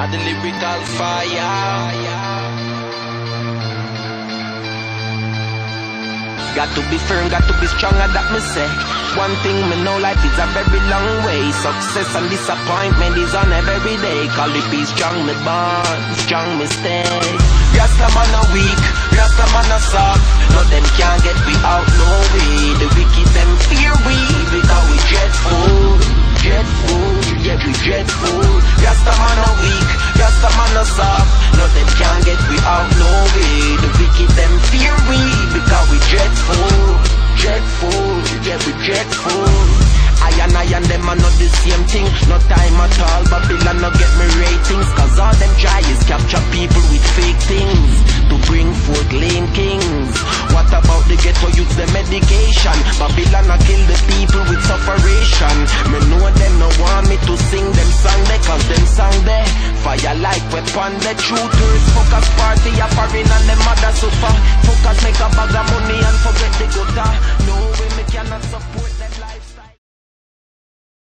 and the lyrical fire. Got to be firm, got to be stronger, that me say. One thing me know life is a very long way. Success and disappointment is on every day. Call it be strong, me born, strong me stay. Rasta man a weak, Rasta man a soft. No them can't get we dreadful. Rasta man a weak, Rasta man a soft. No them can't get we out no way. The wicked them fear we because we dreadful, dreadful, yeah we dreadful. I and I and them are not the same thing No time at all, Babylon no get me ratings Cause all them try is capture people with fake things To bring forth lame kings What about the ghetto youth, the medication Babylon a kill the people with sufferation a like weapon The truthers focus party a foreign and the mother suffer. Focus make a bag of money and forget the gutter. No way me cannot support them